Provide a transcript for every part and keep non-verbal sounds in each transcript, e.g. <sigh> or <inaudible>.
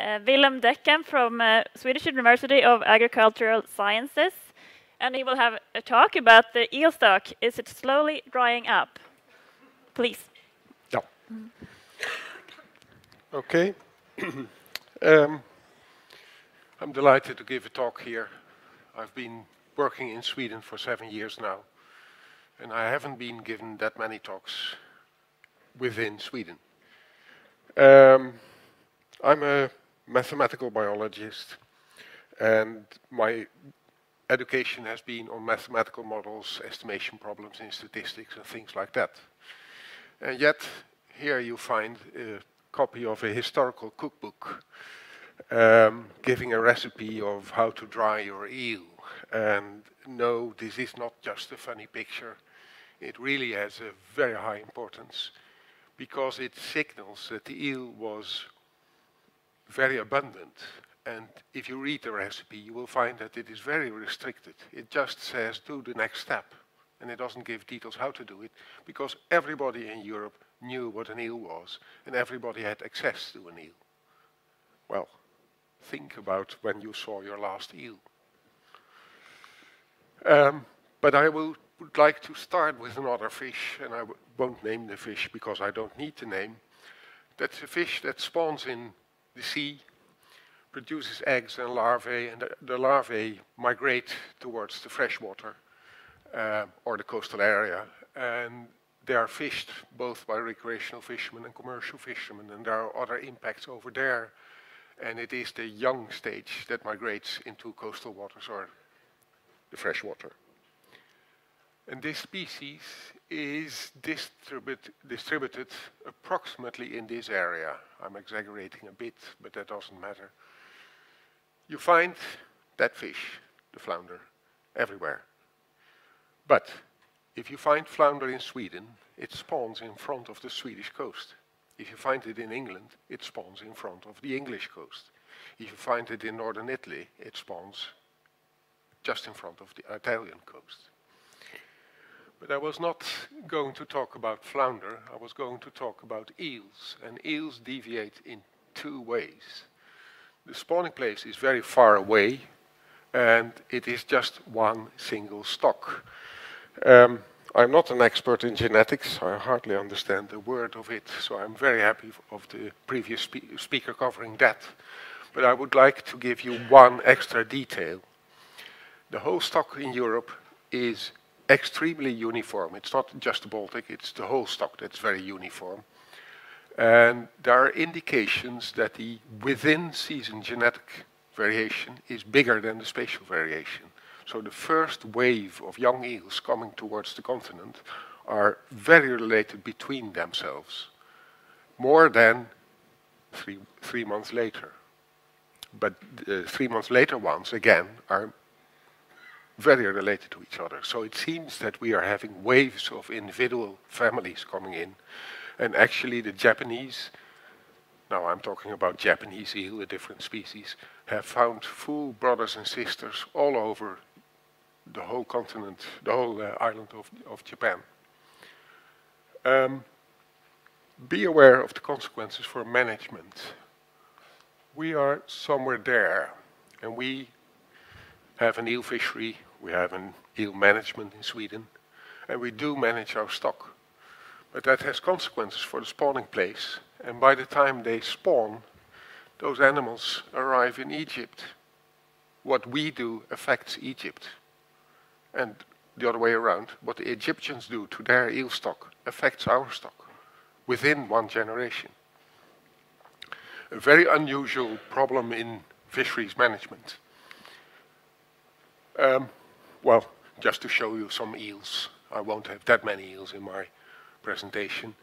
uh, Willem Dekker from uh, Swedish University of Agricultural Sciences, and he will have a talk about the eel stock. Is it slowly drying up? Please. Yeah. Okay. <clears throat> um, I'm delighted to give a talk here. I've been working in Sweden for seven years now, and I haven't been given that many talks within Sweden. Um, I'm a mathematical biologist, and my education has been on mathematical models, estimation problems in statistics, and things like that. And yet, here you find a copy of a historical cookbook um, giving a recipe of how to dry your eel. And no, this is not just a funny picture. It really has a very high importance because it signals that the eel was very abundant. And if you read the recipe, you will find that it is very restricted. It just says do the next step. And it doesn't give details how to do it because everybody in Europe knew what an eel was and everybody had access to an eel. Well, think about when you saw your last eel. Um, but I will, would like to start with another fish, and I won't name the fish because I don't need to name. That's a fish that spawns in the sea, produces eggs and larvae, and the, the larvae migrate towards the freshwater uh, or the coastal area. And they are fished both by recreational fishermen and commercial fishermen, and there are other impacts over there and it is the young stage that migrates into coastal waters or the freshwater. And this species is distribut distributed approximately in this area. I'm exaggerating a bit, but that doesn't matter. You find that fish, the flounder, everywhere. But if you find flounder in Sweden, it spawns in front of the Swedish coast. If you find it in England, it spawns in front of the English coast. If you find it in northern Italy, it spawns just in front of the Italian coast. But I was not going to talk about flounder, I was going to talk about eels. And eels deviate in two ways. The spawning place is very far away, and it is just one single stock. Um, I'm not an expert in genetics. I hardly understand a word of it, so I'm very happy of the previous spe speaker covering that. But I would like to give you one extra detail. The whole stock in Europe is extremely uniform. It's not just the Baltic, it's the whole stock that's very uniform. And there are indications that the within-season genetic variation is bigger than the spatial variation. So the first wave of young eels coming towards the continent are very related between themselves, more than three, three months later. But the three months later ones, again, are very related to each other. So it seems that we are having waves of individual families coming in. And actually the Japanese, now I'm talking about Japanese eel, a different species, have found full brothers and sisters all over the whole continent, the whole uh, island of, of Japan. Um, be aware of the consequences for management. We are somewhere there, and we have an eel fishery, we have an eel management in Sweden, and we do manage our stock. But that has consequences for the spawning place, and by the time they spawn, those animals arrive in Egypt. What we do affects Egypt and the other way around, what the Egyptians do to their eel stock affects our stock within one generation. A very unusual problem in fisheries management. Um, well, just to show you some eels. I won't have that many eels in my presentation.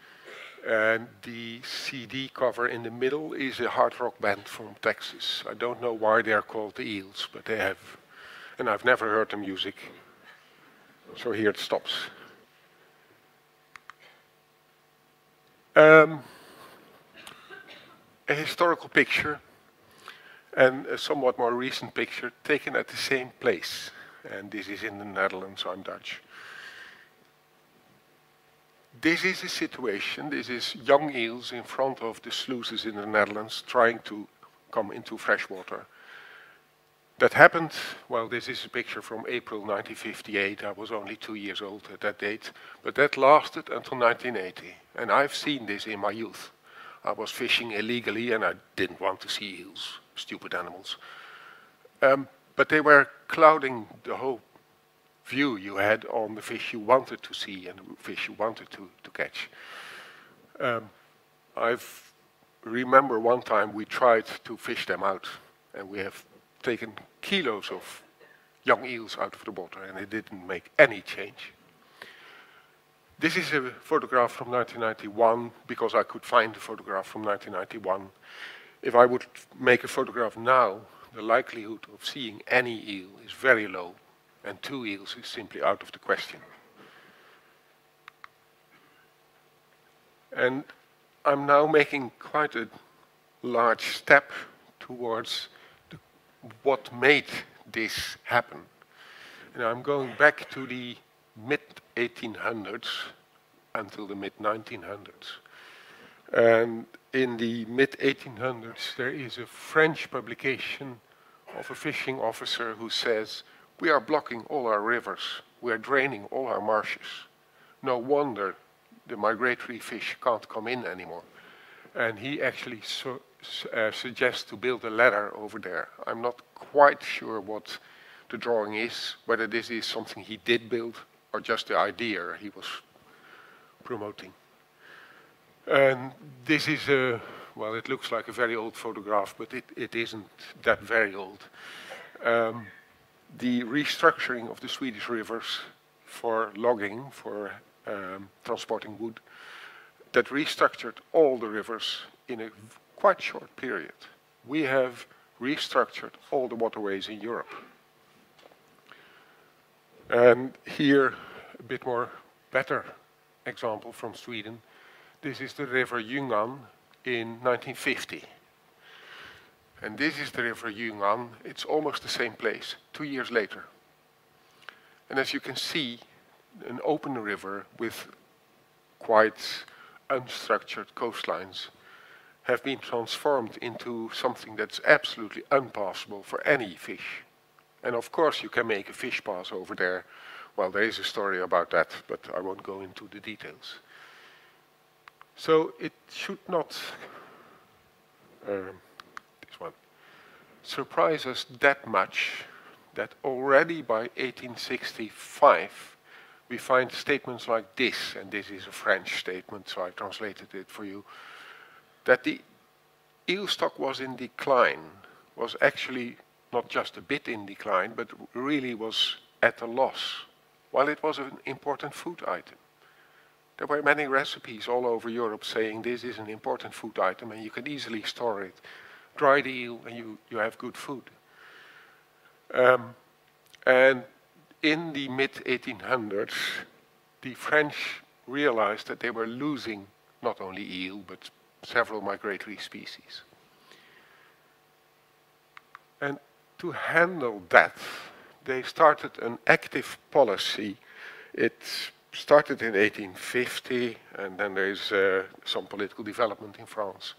And the CD cover in the middle is a hard rock band from Texas. I don't know why they're called the Eels, but they have, and I've never heard the music. So here it stops. Um, a historical picture and a somewhat more recent picture taken at the same place. And this is in the Netherlands, so I'm Dutch. This is a situation, this is young eels in front of the sluices in the Netherlands trying to come into fresh water. That happened, well, this is a picture from April 1958. I was only two years old at that date, but that lasted until 1980. And I've seen this in my youth. I was fishing illegally and I didn't want to see eels, stupid animals. Um, but they were clouding the whole view you had on the fish you wanted to see and the fish you wanted to, to catch. Um, I remember one time we tried to fish them out and we have taken kilos of young eels out of the water and it didn't make any change. This is a photograph from 1991 because I could find a photograph from 1991. If I would make a photograph now, the likelihood of seeing any eel is very low and two eels is simply out of the question. And I'm now making quite a large step towards what made this happen. And I'm going back to the mid 1800s until the mid 1900s. And in the mid 1800s, there is a French publication of a fishing officer who says, We are blocking all our rivers, we are draining all our marshes. No wonder the migratory fish can't come in anymore. And he actually so, uh, suggests to build a ladder over there. I'm not quite sure what the drawing is, whether this is something he did build or just the idea he was promoting. And this is a, well, it looks like a very old photograph, but it, it isn't that very old. Um, the restructuring of the Swedish rivers for logging, for um, transporting wood, that restructured all the rivers in a quite short period. We have restructured all the waterways in Europe. And here, a bit more better example from Sweden. This is the river Ljungan in 1950. And this is the river Ljungan. It's almost the same place, two years later. And as you can see, an open river with quite unstructured coastlines have been transformed into something that's absolutely unpassable for any fish. And of course you can make a fish pass over there. Well, there is a story about that, but I won't go into the details. So it should not, um, this one, surprise us that much that already by 1865 we find statements like this, and this is a French statement, so I translated it for you that the eel stock was in decline, was actually not just a bit in decline, but really was at a loss, while it was an important food item. There were many recipes all over Europe saying this is an important food item and you can easily store it. Dry the eel and you, you have good food. Um, and in the mid 1800s, the French realized that they were losing not only eel, but several migratory species. And to handle that, they started an active policy. It started in 1850, and then there's uh, some political development in France.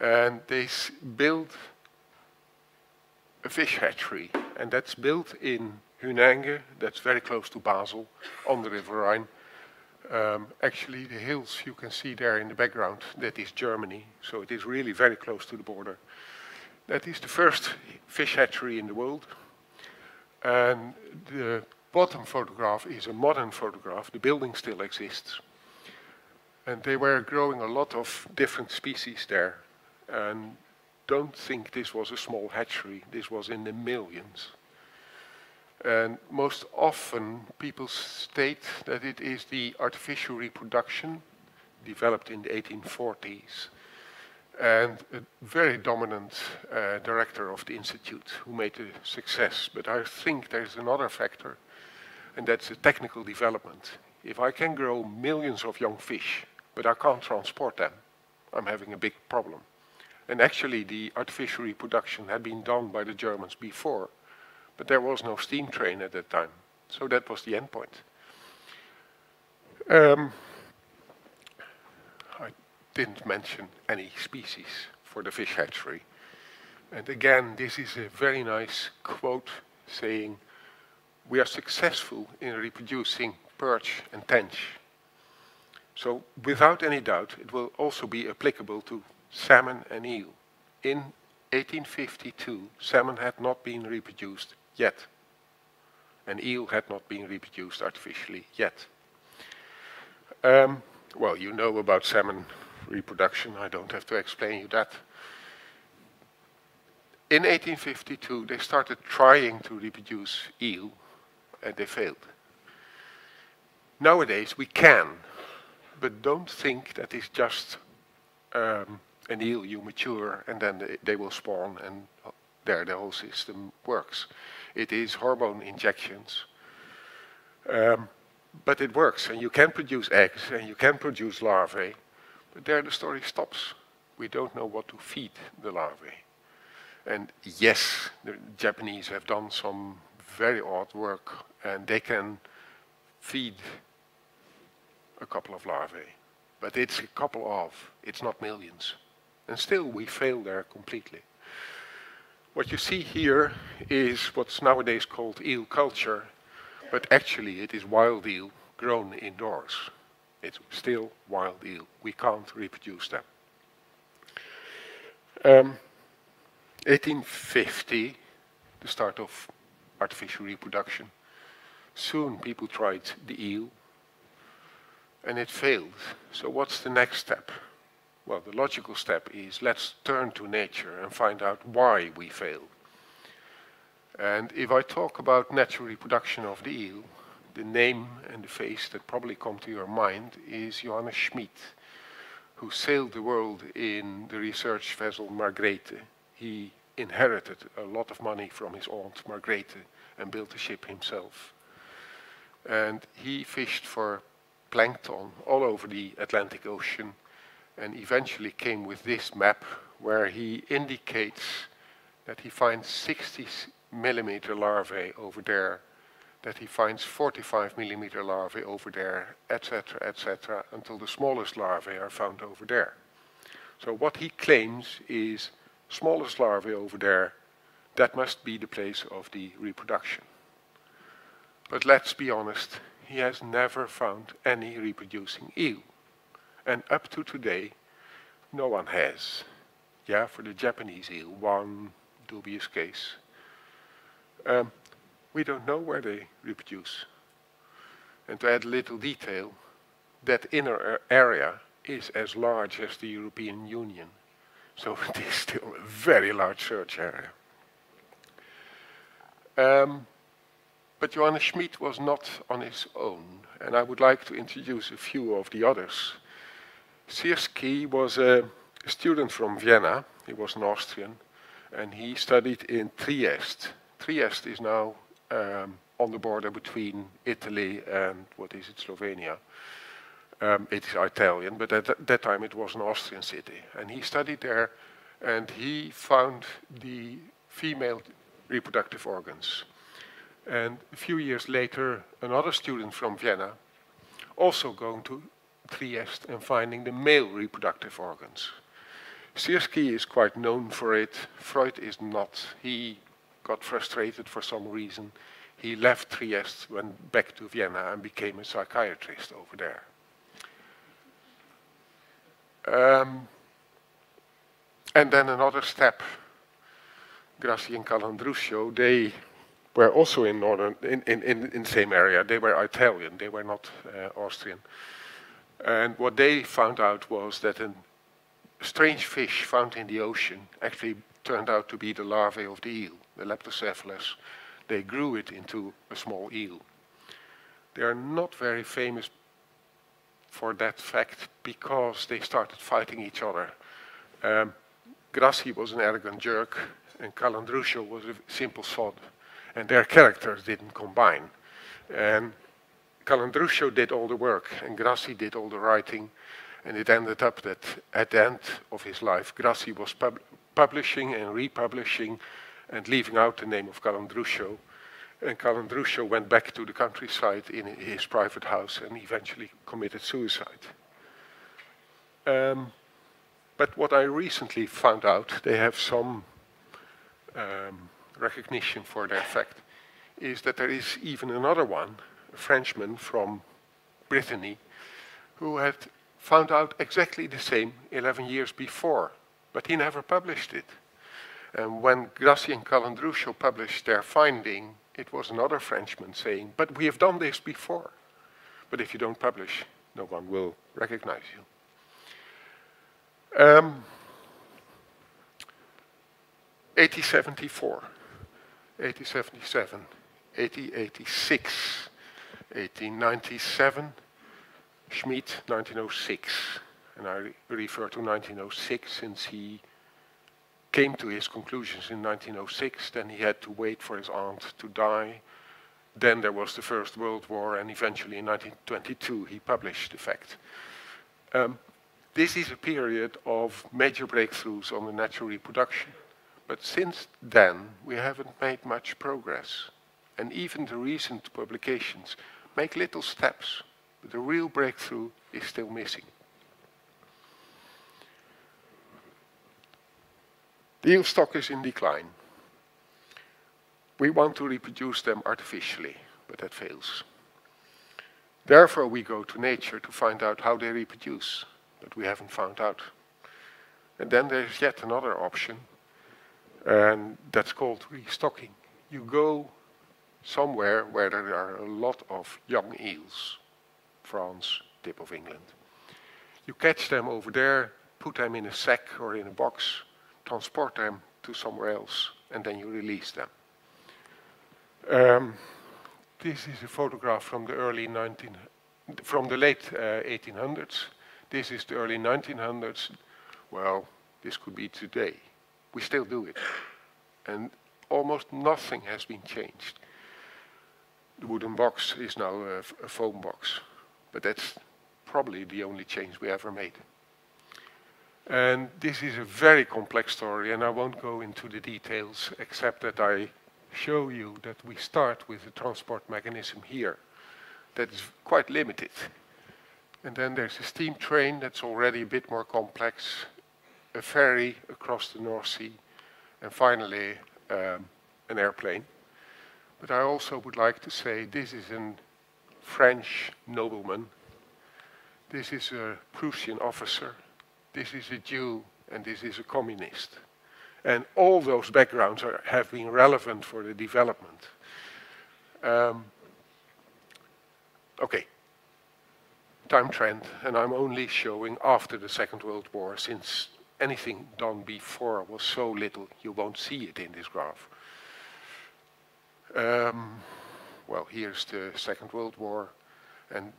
And they built a fish hatchery, and that's built in Huningue, that's very close to Basel, on the River Rhine. Um, actually, the hills you can see there in the background, that is Germany. So it is really very close to the border. That is the first fish hatchery in the world. And the bottom photograph is a modern photograph. The building still exists. And they were growing a lot of different species there. And don't think this was a small hatchery. This was in the millions. And most often people state that it is the artificial reproduction developed in the 1840s and a very dominant uh, director of the institute who made a success. But I think there's another factor, and that's the technical development. If I can grow millions of young fish, but I can't transport them, I'm having a big problem. And actually, the artificial reproduction had been done by the Germans before, but there was no steam train at that time. So that was the end point. Um, I didn't mention any species for the fish hatchery. And again, this is a very nice quote saying, we are successful in reproducing perch and tench. So without any doubt, it will also be applicable to salmon and eel. In 1852, salmon had not been reproduced yet. And eel had not been reproduced artificially yet. Um, well, you know about salmon reproduction. I don't have to explain you that. In 1852, they started trying to reproduce eel, they failed. Nowadays, we can, but don't think that it's just um, an eel you mature and then they, they will spawn and there the whole system works. It is hormone injections. Um, but it works and you can produce eggs and you can produce larvae, but there the story stops. We don't know what to feed the larvae. And yes, the Japanese have done some very odd work and they can feed a couple of larvae. But it's a couple of, it's not millions. And still we fail there completely. What you see here is what's nowadays called eel culture, but actually it is wild eel grown indoors. It's still wild eel. We can't reproduce them. Um, 1850, the start of artificial reproduction. Soon people tried the eel, and it failed. So what's the next step? Well, the logical step is let's turn to nature and find out why we fail. And if I talk about natural reproduction of the eel, the name and the face that probably come to your mind is Johannes Schmidt, who sailed the world in the research vessel Margrethe. He inherited a lot of money from his aunt Margrethe and built a ship himself. And he fished for plankton all over the Atlantic Ocean and eventually came with this map where he indicates that he finds 60 millimeter larvae over there, that he finds 45 millimeter larvae over there, etc., etc., until the smallest larvae are found over there. So what he claims is smallest larvae over there, that must be the place of the reproduction. But let's be honest, he has never found any reproducing eel. And up to today, no one has. Yeah, for the Japanese eel, one dubious case. Um, we don't know where they reproduce. And to add a little detail, that inner area is as large as the European Union. So <laughs> it is still a very large search area. Um, but Johannes Schmidt was not on his own, and I would like to introduce a few of the others. Syrski was a student from Vienna, he was an Austrian, and he studied in Trieste. Trieste is now um, on the border between Italy and, what is it, Slovenia. Um, it is Italian, but at that time it was an Austrian city. And he studied there, and he found the female reproductive organs. And a few years later, another student from Vienna, also going to Trieste and finding the male reproductive organs. Syrski is quite known for it. Freud is not. He got frustrated for some reason. He left Trieste, went back to Vienna, and became a psychiatrist over there. Um, and then another step. Grassi and Calandruccio, they were also in northern, in, in, in, in the same area. They were Italian, they were not uh, Austrian. And what they found out was that a strange fish found in the ocean actually turned out to be the larvae of the eel, the Leptocephalus. They grew it into a small eel. They are not very famous for that fact because they started fighting each other. Um, Grassi was an arrogant jerk and Calandruccio was a simple sod and their characters didn't combine. And Calandruccio did all the work, and Grassi did all the writing, and it ended up that at the end of his life, Grassi was pub publishing and republishing and leaving out the name of Calandruccio. And Calandruccio went back to the countryside in his private house and eventually committed suicide. Um, but what I recently found out, they have some um, recognition for their fact is that there is even another one, a Frenchman from Brittany, who had found out exactly the same 11 years before, but he never published it. And when Grassi and Calandruccio published their finding, it was another Frenchman saying, but we have done this before. But if you don't publish, no one will recognize you. Um, 1874, 1877, 1886, 1897, Schmidt, 1906. And I re refer to 1906 since he came to his conclusions in 1906. Then he had to wait for his aunt to die. Then there was the First World War, and eventually in 1922 he published the fact. Um, this is a period of major breakthroughs on the natural reproduction. But since then, we haven't made much progress. And even the recent publications make little steps, but the real breakthrough is still missing. Eel stock is in decline. We want to reproduce them artificially, but that fails. Therefore, we go to nature to find out how they reproduce, but we haven't found out. And then there's yet another option, and that's called restocking. You go somewhere where there are a lot of young eels, France, tip of England. You catch them over there, put them in a sack or in a box, transport them to somewhere else, and then you release them. Um, this is a photograph from the early 19, from the late uh, 1800s. This is the early 1900s. Well, this could be today. We still do it. And almost nothing has been changed. The wooden box is now a, a foam box. But that's probably the only change we ever made. And this is a very complex story, and I won't go into the details, except that I show you that we start with a transport mechanism here that is quite limited. And then there's a steam train that's already a bit more complex, a ferry across the North Sea, and finally um, an airplane. But I also would like to say this is a French nobleman, this is a Prussian officer, this is a Jew, and this is a communist. And all those backgrounds are, have been relevant for the development. Um, okay, time trend, and I'm only showing after the Second World War, since anything done before was so little, you won't see it in this graph. Um, well, here's the Second World War, and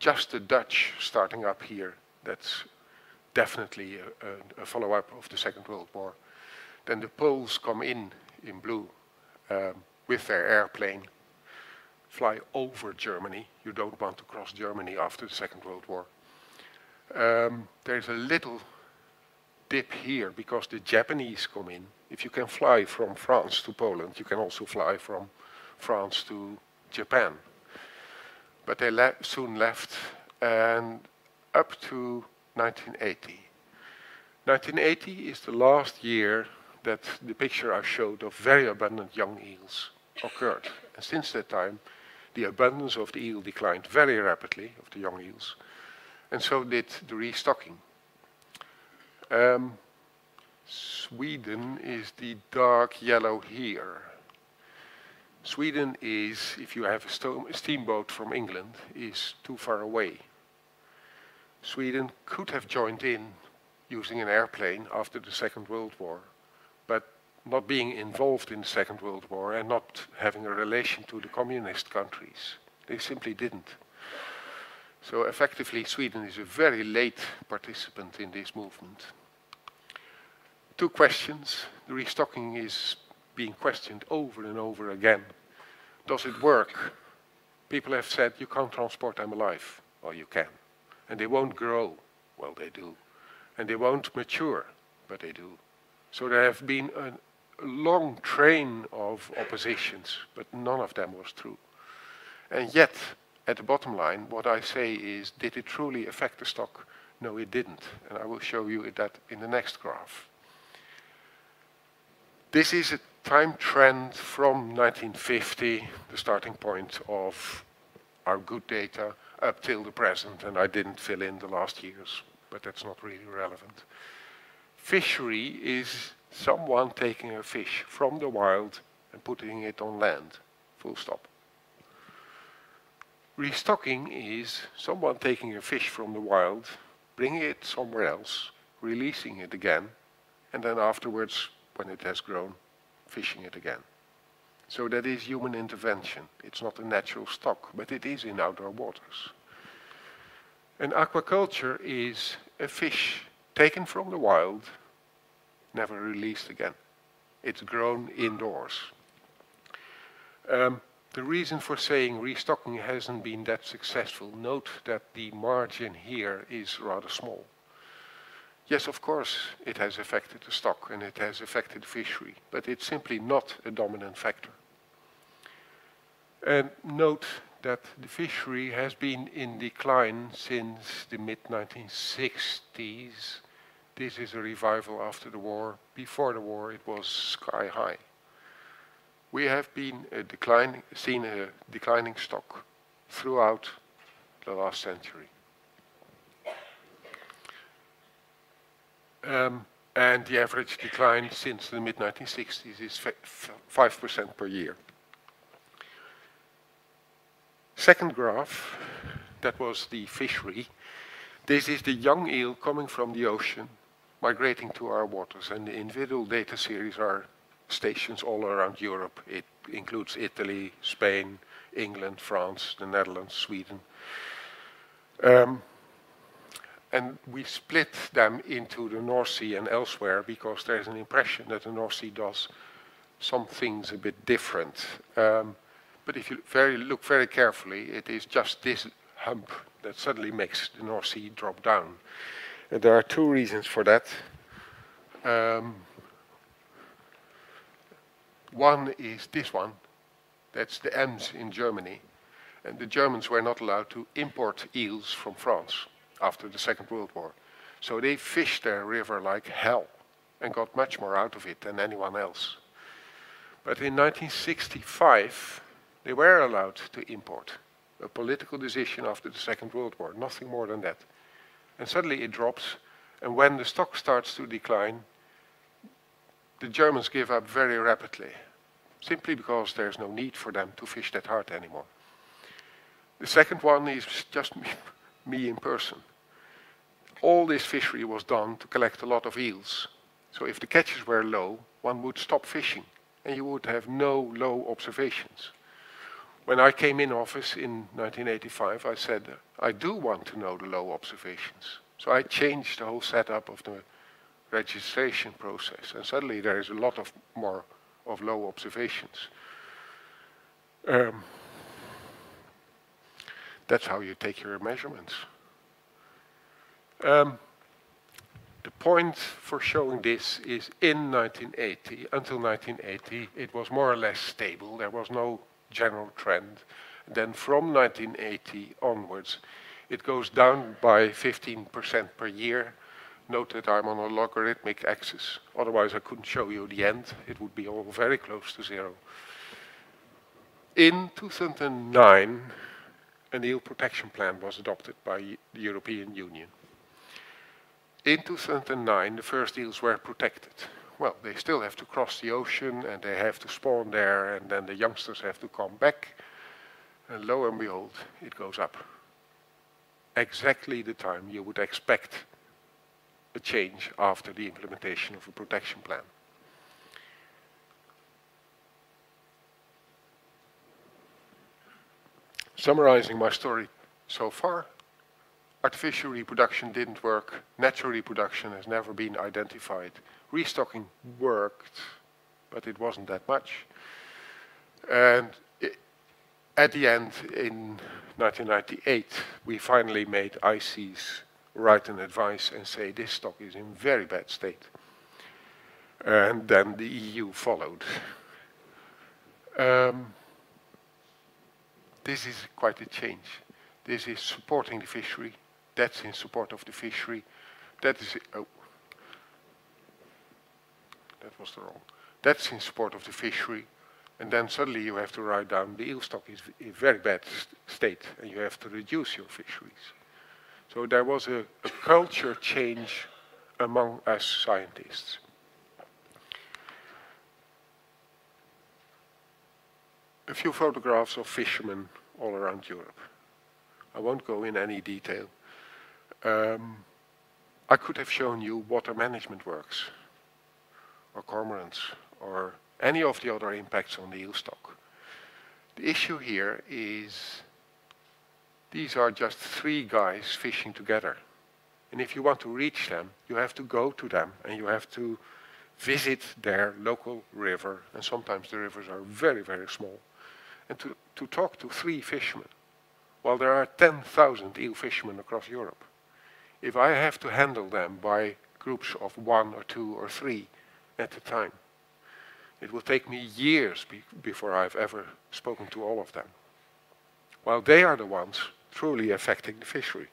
just the Dutch starting up here, that's definitely a, a, follow-up of the Second World War. Then the Poles come in in blue um, with their airplane, fly over Germany. You don't want to cross Germany after the Second World War. Um, there's a little dip here because the Japanese come in. If you can fly from France to Poland, you can also fly from France to Japan. But they le soon left and up to 1980. 1980 is the last year that the picture I showed of very abundant young eels occurred. And since that time, the abundance of the eel declined very rapidly, of the young eels, and so did the restocking. Um, Sweden is the dark yellow here. Sweden is, if you have a steamboat from England, is too far away. Sweden could have joined in using an airplane after the Second World War, but not being involved in the Second World War and not having a relation to the communist countries. They simply didn't. So effectively, Sweden is a very late participant in this movement. Two questions. The restocking is being questioned over and over again. Does it work? People have said you can't transport them alive. Well, you can. And they won't grow. Well, they do. And they won't mature. But they do. So there have been a long train of oppositions, but none of them was true. And yet, at the bottom line, what I say is, did it truly affect the stock? No, it didn't. And I will show you that in the next graph. This is a time trend from 1950, the starting point of our good data, up till the present, and I didn't fill in the last years, but that's not really relevant. Fishery is someone taking a fish from the wild and putting it on land, full stop. Restocking is someone taking a fish from the wild, bringing it somewhere else, releasing it again, and then afterwards, when it has grown, fishing it again. So that is human intervention. It's not a natural stock, but it is in outdoor waters. And aquaculture is a fish taken from the wild, never released again. It's grown indoors. Um, the reason for saying restocking hasn't been that successful, note that the margin here is rather small. Yes, of course, it has affected the stock and it has affected the fishery, but it's simply not a dominant factor. And note that the fishery has been in decline since the mid-1960s. This is a revival after the war. Before the war, it was sky high. We have been a seen a declining stock throughout the last century. Um, and the average decline since the mid-1960s is 5% per year. Second graph, that was the fishery. This is the young eel coming from the ocean, migrating to our waters, and the individual data series are stations all around Europe. It includes Italy, Spain, England, France, the Netherlands, Sweden. Um, and we split them into the North Sea and elsewhere because there's an impression that the North Sea does some things a bit different. Um, but if you very, look very carefully, it is just this hump that suddenly makes the North Sea drop down. And there are two reasons for that. Um, one is this one, that's the Ems in Germany. And the Germans were not allowed to import eels from France after the Second World War. So they fished their river like hell and got much more out of it than anyone else. But in 1965, they were allowed to import. A political decision after the Second World War, nothing more than that. And suddenly it drops, and when the stock starts to decline, the Germans give up very rapidly, simply because there's no need for them to fish that hard anymore. The second one is just <laughs> me, me in person. All this fishery was done to collect a lot of eels. So if the catches were low, one would stop fishing, and you would have no low observations. When I came in office in 1985, I said, I do want to know the low observations. So I changed the whole setup of the registration process, and suddenly there is a lot of more of low observations. Um, that's how you take your measurements. Um, the point for showing this is in 1980, until 1980, it was more or less stable. There was no general trend. Then from 1980 onwards, it goes down by 15% per year. Note that I'm on a logarithmic axis. Otherwise, I couldn't show you the end. It would be all very close to zero. In 2009, an eel protection plan was adopted by the European Union. In 2009, the first eels were protected well, they still have to cross the ocean and they have to spawn there and then the youngsters have to come back. And lo and behold, it goes up. Exactly the time you would expect a change after the implementation of a protection plan. Summarizing my story so far, artificial reproduction didn't work, natural reproduction has never been identified, restocking worked, but it wasn't that much. And it, at the end, in 1998, we finally made ICES write an advice and say this stock is in very bad state. And then the EU followed. Um, this is quite a change. This is supporting the fishery. That's in support of the fishery. That is, oh, that was the wrong. That's in support of the fishery. And then suddenly you have to write down the eel stock is in very bad state and you have to reduce your fisheries. So there was a, a culture change among us scientists. A few photographs of fishermen all around Europe. I won't go in any detail. Um, I could have shown you water management works, or cormorants, or any of the other impacts on the eel stock. The issue here is these are just three guys fishing together. And if you want to reach them, you have to go to them and you have to visit their local river. And sometimes the rivers are very, very small. And to, to talk to three fishermen, while there are 10,000 eel fishermen across Europe. If I have to handle them by groups of one or two or three at the time, it will take me years be before I've ever spoken to all of them. While they are the ones truly affecting the fishery.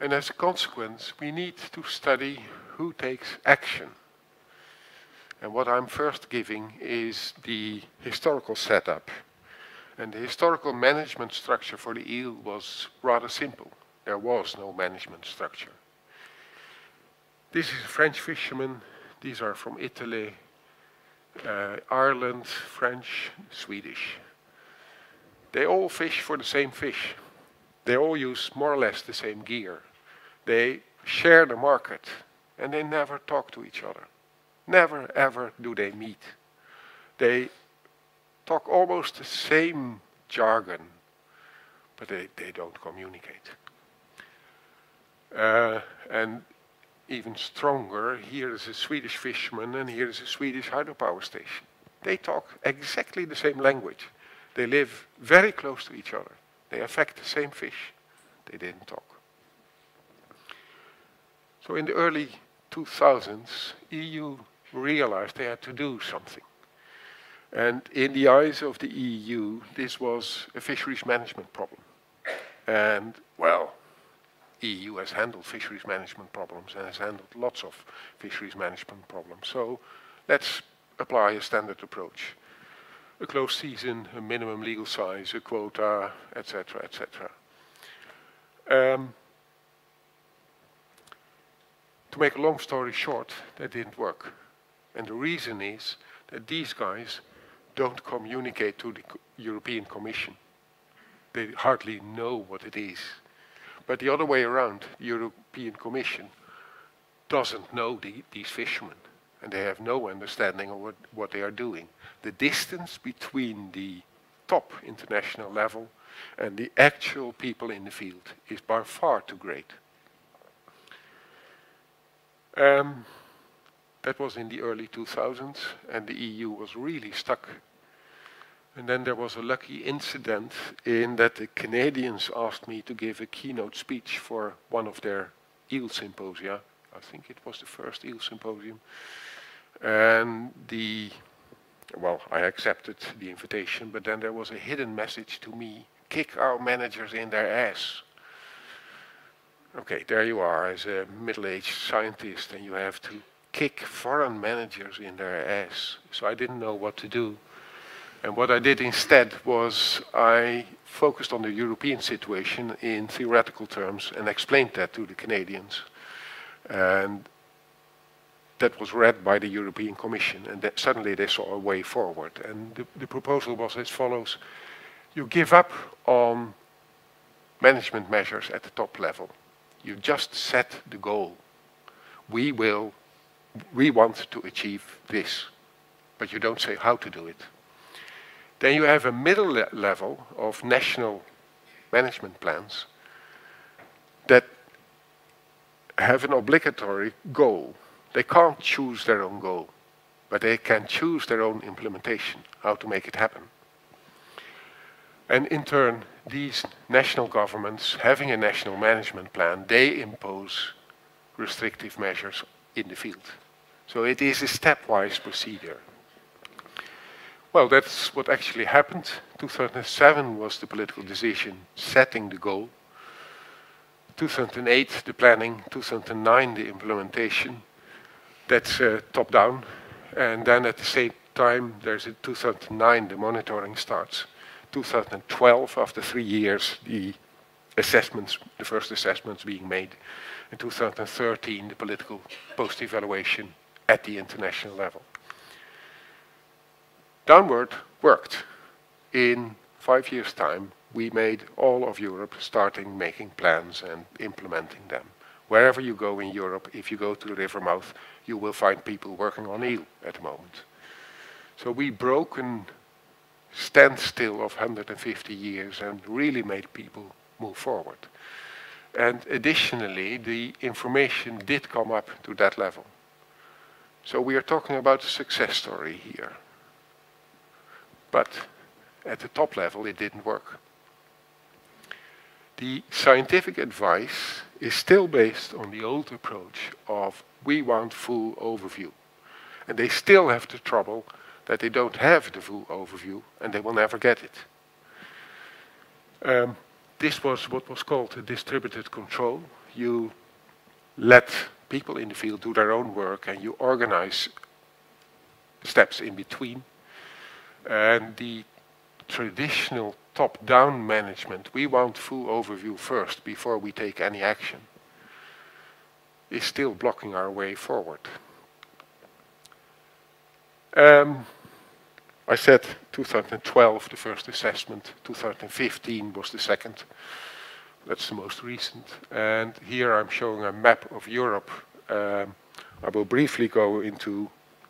And as a consequence, we need to study who takes action. And what I'm first giving is the historical setup. And the historical management structure for the eel was rather simple. There was no management structure. This is a French fisherman these are from Italy, uh, Ireland, French, Swedish. They all fish for the same fish. They all use more or less the same gear. They share the market and they never talk to each other. Never ever do they meet. They talk almost the same jargon, but they, they don't communicate. Uh, and even stronger, here is a Swedish fisherman and here is a Swedish hydropower station. They talk exactly the same language. They live very close to each other. They affect the same fish. They didn't talk. So in the early 2000s, EU realized they had to do something. And in the eyes of the EU, this was a fisheries management problem. And, well, EU has handled fisheries management problems and has handled lots of fisheries management problems. So let's apply a standard approach. A closed season, a minimum legal size, a quota, etc., etc. Um, to make a long story short, that didn't work. And the reason is that these guys don't communicate to the European Commission. They hardly know what it is. But the other way around, the European Commission doesn't know the, these fishermen and they have no understanding of what, what they are doing. The distance between the top international level and the actual people in the field is by far too great. Um, that was in the early 2000s and the EU was really stuck and then there was a lucky incident in that the Canadians asked me to give a keynote speech for one of their eel symposia. I think it was the first eel symposium. And the, well, I accepted the invitation, but then there was a hidden message to me, kick our managers in their ass. Okay, there you are as a middle-aged scientist and you have to kick foreign managers in their ass. So I didn't know what to do. And what I did instead was I focused on the European situation in theoretical terms and explained that to the Canadians. And that was read by the European Commission, and suddenly they saw a way forward. And the, the proposal was as follows. You give up on management measures at the top level. You just set the goal. We will, we want to achieve this, but you don't say how to do it. Then you have a middle le level of national management plans that have an obligatory goal. They can't choose their own goal, but they can choose their own implementation, how to make it happen. And in turn, these national governments, having a national management plan, they impose restrictive measures in the field. So it is a stepwise procedure. Well, that's what actually happened. 2007 was the political decision setting the goal. 2008 the planning, 2009 the implementation. That's uh, top down. And then at the same time, there's in 2009, the monitoring starts. 2012, after three years, the assessments, the first assessments being made. In 2013, the political post-evaluation at the international level. Downward worked. In five years' time, we made all of Europe starting making plans and implementing them. Wherever you go in Europe, if you go to the river mouth, you will find people working on eel at the moment. So we broke a standstill of 150 years and really made people move forward. And additionally, the information did come up to that level. So we are talking about a success story here. But at the top level, it didn't work. The scientific advice is still based on the old approach of we want full overview. And they still have the trouble that they don't have the full overview and they will never get it. Um, this was what was called distributed control. You let people in the field do their own work and you organize steps in between. And the traditional top-down management, we want full overview first before we take any action, is still blocking our way forward. Um, I said 2012 the first assessment, 2015 was the second. That's the most recent. And here I'm showing a map of Europe. Um, I will briefly go into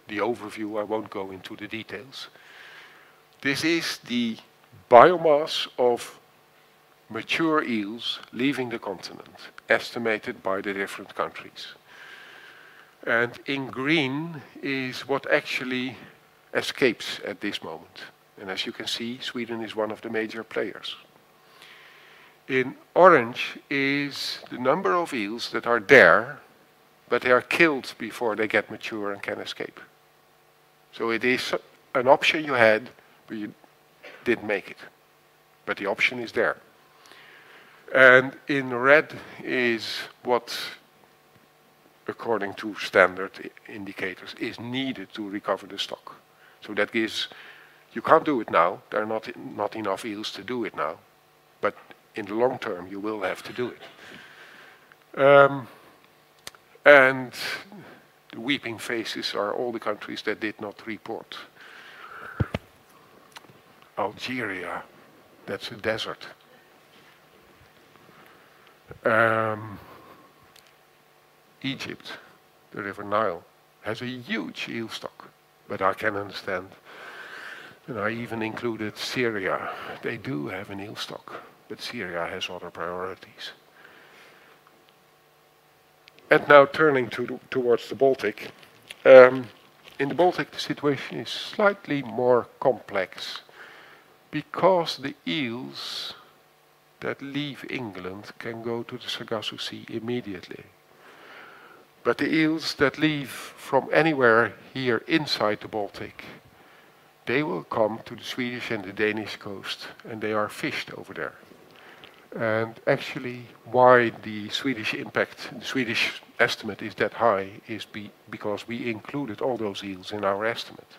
the overview, I won't go into the details. This is the biomass of mature eels leaving the continent, estimated by the different countries. And in green is what actually escapes at this moment. And as you can see, Sweden is one of the major players. In orange is the number of eels that are there, but they are killed before they get mature and can escape. So it is an option you had, but you didn't make it. But the option is there. And in red is what, according to standard indicators, is needed to recover the stock. So that gives, you can't do it now. There are not, not enough eels to do it now. But in the long term, you will have to do it. Um, and the weeping faces are all the countries that did not report. Algeria, that's a desert. Um, Egypt, the River Nile, has a huge eel stock but I can understand. And I even included Syria. They do have an eel stock, but Syria has other priorities. And now turning to towards the Baltic. Um, in the Baltic, the situation is slightly more complex because the eels that leave England can go to the Sargasso Sea immediately. But the eels that leave from anywhere here inside the Baltic, they will come to the Swedish and the Danish coast and they are fished over there. And actually why the Swedish impact, the Swedish estimate is that high is be because we included all those eels in our estimate.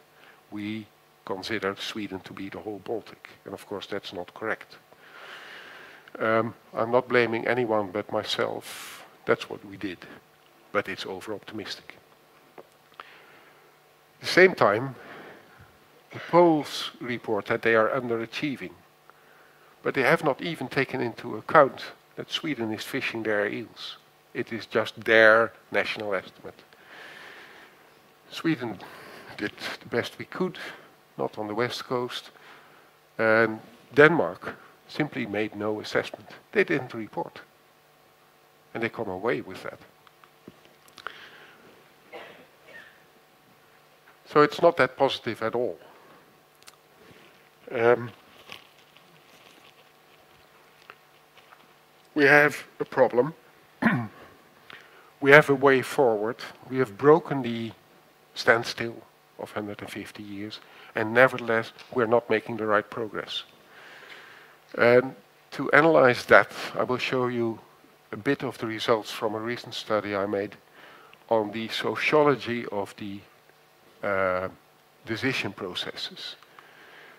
We considered Sweden to be the whole Baltic. And of course that's not correct. Um, I'm not blaming anyone but myself. That's what we did but it's over-optimistic. At the same time, the Poles report that they are underachieving, but they have not even taken into account that Sweden is fishing their eels. It is just their national estimate. Sweden did the best we could, not on the west coast, and Denmark simply made no assessment. They didn't report. And they come away with that. So it's not that positive at all. Um, we have a problem. <clears throat> we have a way forward. We have broken the standstill of 150 years, and nevertheless, we're not making the right progress. And to analyze that, I will show you a bit of the results from a recent study I made on the sociology of the uh, decision processes.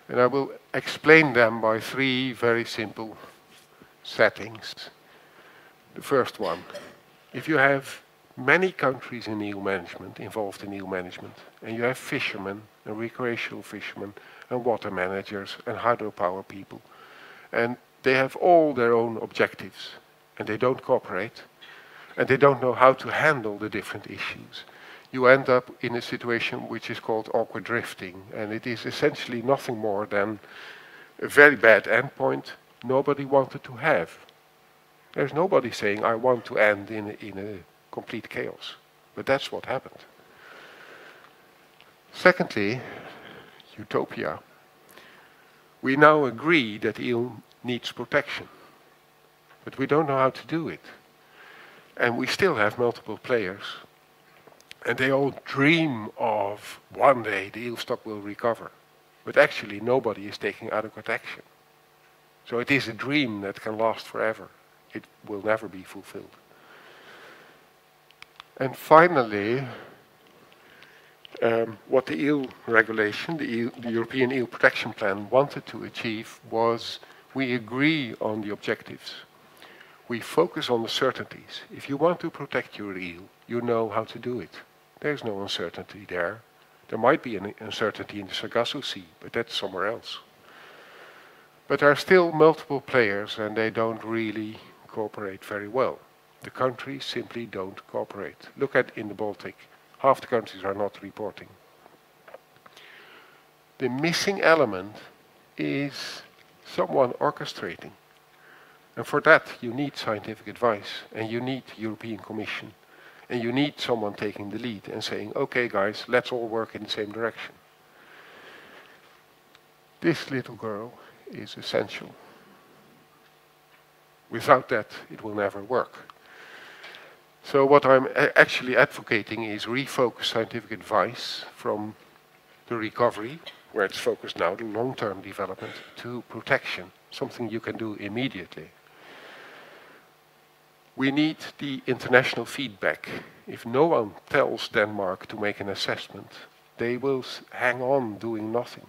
And I will explain them by three very simple settings. The first one, if you have many countries in eel management, involved in eel management, and you have fishermen and recreational fishermen and water managers and hydropower people, and they have all their own objectives, and they don't cooperate, and they don't know how to handle the different issues. You end up in a situation which is called awkward drifting, and it is essentially nothing more than a very bad endpoint nobody wanted to have. There's nobody saying, I want to end in a, in a complete chaos. But that's what happened. Secondly, utopia. We now agree that eel needs protection. But we don't know how to do it. And we still have multiple players. And they all dream of one day the eel stock will recover. But actually nobody is taking adequate action. So it is a dream that can last forever. It will never be fulfilled. And finally, um, what the eel regulation, the, eel, the, European Eel Protection Plan, wanted to achieve was we agree on the objectives. We focus on the certainties. If you want to protect your eel, you know how to do it. There's no uncertainty there. There might be an uncertainty in the Sargasso Sea, but that's somewhere else. But there are still multiple players and they don't really cooperate very well. The countries simply don't cooperate. Look at in the Baltic. Half the countries are not reporting. The missing element is someone orchestrating. And for that you need scientific advice and you need European Commission and you need someone taking the lead and saying, okay guys, let's all work in the same direction. This little girl is essential. Without that, it will never work. So what I'm actually advocating is refocus scientific advice from the recovery, where it's focused now, the long-term development, to protection, something you can do immediately. We need the international feedback. If no one tells Denmark to make an assessment, they will hang on doing nothing.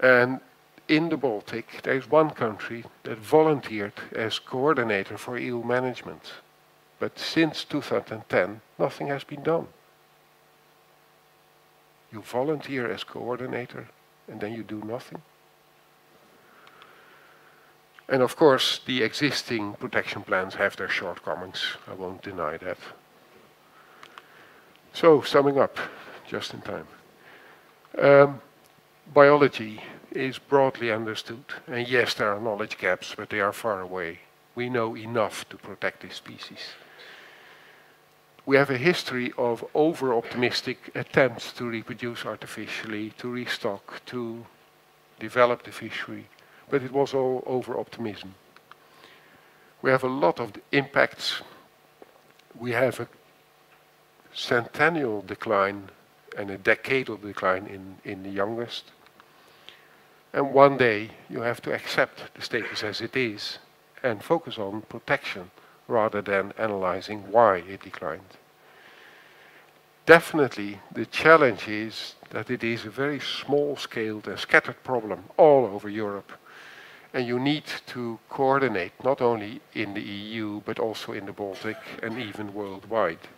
And in the Baltic, there is one country that volunteered as coordinator for EU management. But since 2010, nothing has been done. You volunteer as coordinator and then you do nothing. And of course, the existing protection plans have their shortcomings. I won't deny that. So, summing up, just in time. Um, biology is broadly understood. And yes, there are knowledge gaps, but they are far away. We know enough to protect this species. We have a history of over-optimistic attempts to reproduce artificially, to restock, to develop the fishery, but it was all over-optimism. We have a lot of impacts. We have a centennial decline and a decadal decline in, in the youngest. And one day you have to accept the status as it is and focus on protection rather than analyzing why it declined. Definitely the challenge is that it is a very small-scaled and scattered problem all over Europe. And you need to coordinate not only in the EU but also in the Baltic and even worldwide.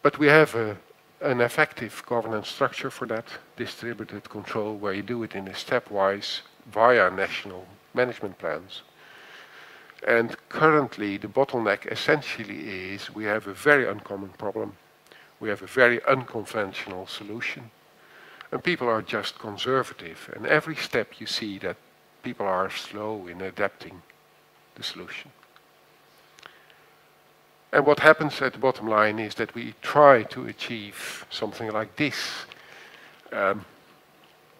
But we have a, an effective governance structure for that, distributed control, where you do it in a stepwise via national management plans. And currently, the bottleneck essentially is we have a very uncommon problem. We have a very unconventional solution. And people are just conservative. And every step you see that people are slow in adapting the solution. And what happens at the bottom line is that we try to achieve something like this. Um,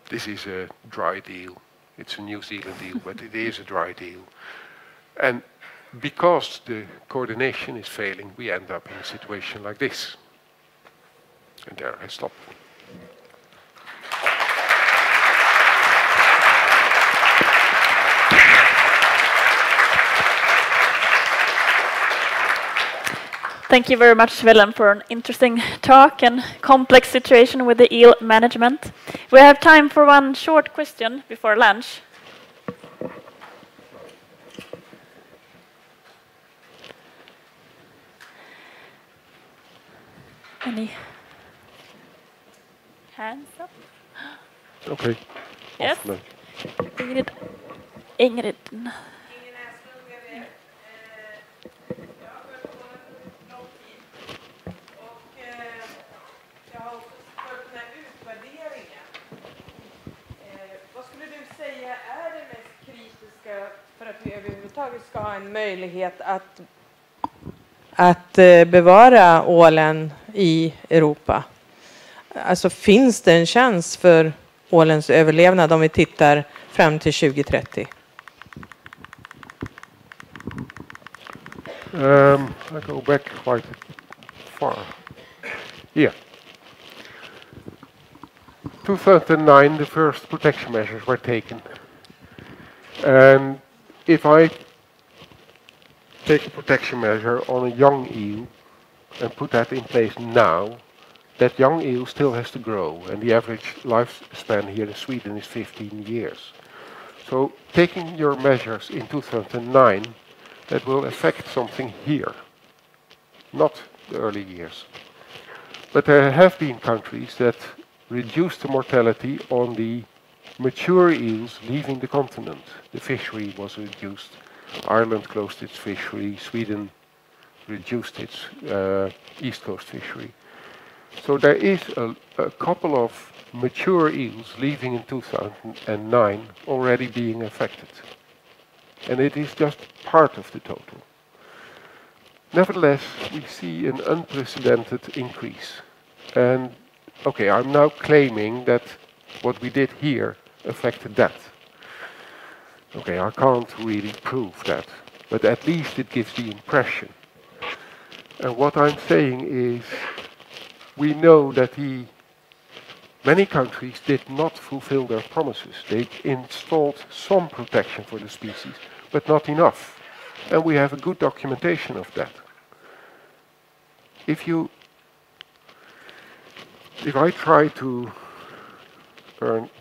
this is a dried eel. It's a New Zealand deal, but it is a dried eel. And because the coordination is failing, we end up in a situation like this. And there I stop. Thank you very much, Willem, for an interesting talk and complex situation with the eel management. We have time for one short question before lunch. Any hands up? Okay. Yes. Ingrid. Ingrid. Vi överhuvudtaget ska ha en möjlighet att, att eh, bevara ålen i Europa? Alltså finns det en chans för ålens överlevnad om vi tittar fram till 2030? Um, I go back quite far. Yeah. 2009, the first protection measures were taken. And if I take a protection measure on a young eel and put that in place now, that young eel still has to grow, and the average lifespan here in Sweden is 15 years. So taking your measures in 2009 that will affect something here, not the early years. But there have been countries that reduced the mortality on the mature eels leaving the continent. The fishery was reduced. Ireland closed its fishery. Sweden reduced its uh, east coast fishery. So there is a, a couple of mature eels leaving in 2009 already being affected and it is just part of the total. Nevertheless, we see an unprecedented increase. And okay, I'm now claiming that what we did here affected that. Okay, I can't really prove that, but at least it gives the impression. And what I'm saying is, we know that the many countries did not fulfill their promises. They installed some protection for the species, but not enough. And we have a good documentation of that. If you, if I try to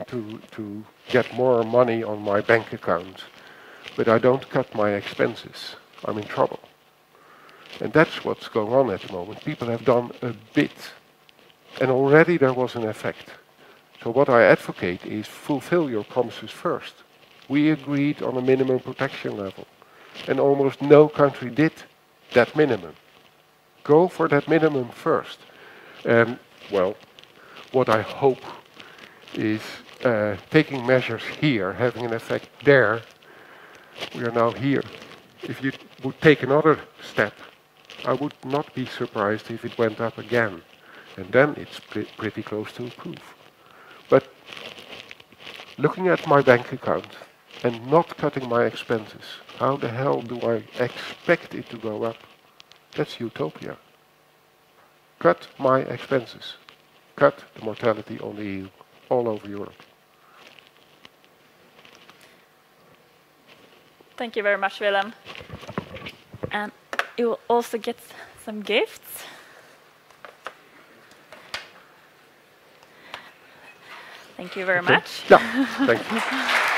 to, to get more money on my bank account, but I don't cut my expenses, I'm in trouble. And that's what's going on at the moment. People have done a bit, and already there was an effect. So what I advocate is fulfill your promises first. We agreed on a minimum protection level, and almost no country did that minimum. Go for that minimum first. And, well, what I hope is uh, taking measures here, having an effect there. We are now here. If you would take another step, I would not be surprised if it went up again. And then it's pre pretty close to proof. But looking at my bank account and not cutting my expenses, how the hell do I expect it to go up? That's utopia. Cut my expenses. Cut the mortality on the EU all over Europe. Thank you very much, Willem. And you will also get some gifts. Thank you very Okay. much. Yeah, thank you. <laughs>